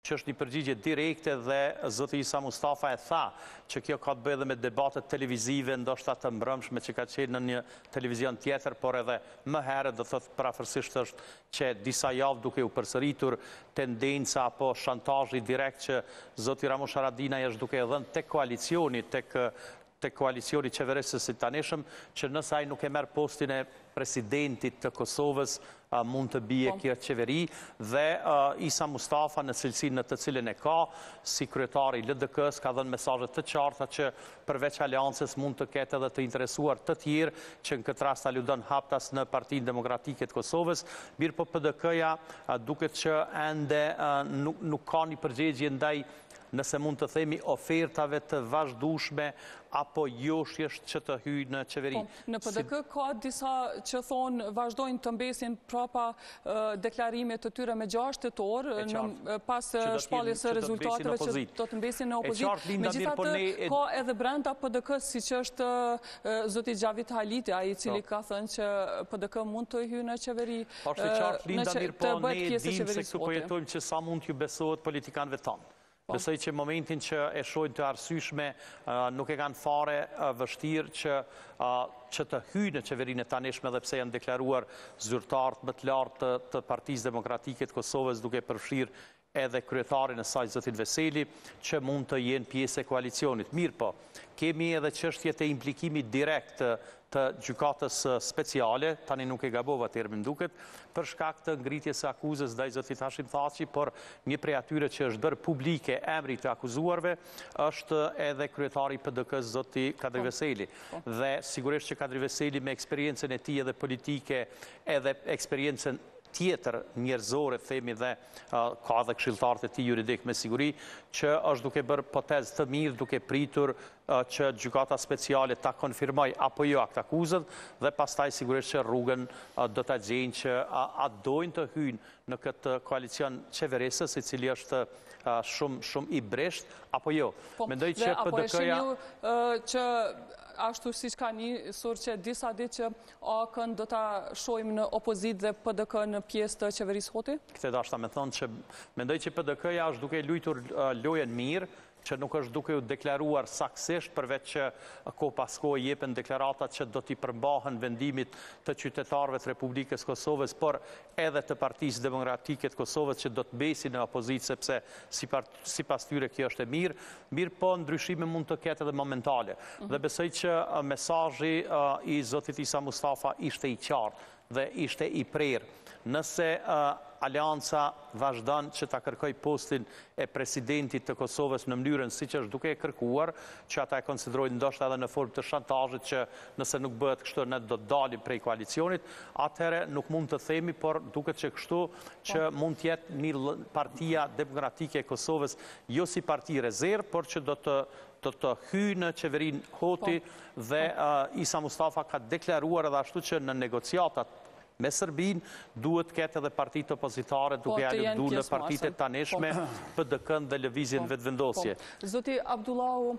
që është një përgjigje direkte dhe zoti Isa Mustafa e tha që kjo ka të bëjë edhe me debatet televizive, ndoshta të mbrëmshme që ka qenë në një televizion tjetër, por edhe më herët, do të thotë përafërsisht është qe disa javë duke u përsëritur tendenca apo shantazhi direkt që zoti Ramush Haradinaj është duke e dhënë tek koalicioni, tek tek koalicioni qeverisës i tanishëm, që nëse ai nuk e merr postin e presidentit të Kosovës mund të bie, po, kjo qeveri dhe Isa Mustafa në cilësinë në të cilën e ka si kryetar i LDK-së ka dhënë mesazhe të qarta që përveç aleancës mund të ketë edhe të interesuar të tjerë që në këtë rast aludon haptas në Partinë Demokratike të Kosovës, mirëpo PDK-ja duket që ende nuk ka një përgjigje ndaj nëse mund të themi ofertave të vazhdueshme apo joshjeve që të hyjë në qeveri. Po, në PDK ka disa që thonë vazhdojnë të mbesin prapa deklarimit të tyre me 6 tetor, pas shpalljes së rezultateve që do të mbesin në opozitë. Megjithatë po ka edhe brenda PDK-së, siç është zoti Xhavit Haliti, ai i cili ka thënë që PDK mund të hyjë në qeveri. Është e qartë Linda, mirëpo ne e dimë se ku po jetojmë që sa mund t'ju besohet politikanëve tanë. Po. Besoj që momentin që e shohin të arsyshme, nuk e kanë fare vështirë që, që të hyjnë në qeverinë e tanishme edhe pse janë deklaruar zyrtarët më të lartë të, të Partisë Demokratike të Kosovës duke përfshirë edhe kryetarin e saj zotin Veseli, që mund të jenë pjesë e koalicionit. Mirëpo, kemi edhe çështje të implikimit direkt të, të gjykatës speciale, tani nuk e gabova termin duket, për shkak të ngritjes së akuzës ndaj zotit Hashim Thaçi, por një prej atyre që është bërë publike emri të akuzuarve, është edhe kryetari i PDK-së zoti Kadri, po, Veseli. Po. Dhe sigurisht që Kadri Veseli me eksperiencën e tij edhe politike, edhe eksperiencën tjetër njerëzore, themi dhe ka edhe këshilltarët e tij juridikë me siguri, që është duke bërë potez të mirë duke pritur që Gjykata Speciale ta konfirmojë apo jo aktakuzën dhe pastaj sigurisht që rrugën do ta gjejnë që a dojnë të hyjnë në këtë koalicion qeverisës i cili është shumë shumë i brishtë apo jo. Po, Mendoj që PDK-ja që ashtu siç ka nisur qe disa ditë që AAK-në do ta shohim në opozitë dhe PDK-në pjesë të qeverisë Hoti? Këte dashta me thonë që mendoj që PDK-ja është duke lujtur lojën mirë, që nuk është duke u deklaruar saksisht, përveç që kohë pas kohë jepen deklaratat që do t'i përmbahen vendimit të qytetarëve të Republikës së Kosovës, por edhe të Partisë Demokratike të Kosovës që do të mbesin në opozitë sepse si Sipas tyre kjo është e mirë, mirëpo ndryshime mund të ketë edhe momentale. Mhm. Dhe besoj që mesazhi i zotit Isa Mustafa ishte i qartë dhe ishte i prerë. Nëse Aleanca vazhdon që ta kërkojë postin e presidentit të Kosovës në mënyrën siç është duke e kërkuar, që ata e konsiderojnë ndoshta edhe në formë të shantazhit që nëse nuk bëhet kështu ne do të dalim prej koalicionit, atëherë nuk mund të themi, por duket që kështu që mund të jetë një partia demokratike e Kosovës, jo si parti rezervë, por që do të do të hyjë në qeverinë Hoti dhe Isa Mustafa ka deklaruar edhe ashtu që në negociatat me Serbinë duhet të ketë edhe partitë opozitare duke aludu në partitë e tanishme PDK-në dhe lëvizjen Vetëvendosje. Zoti Abdullahu,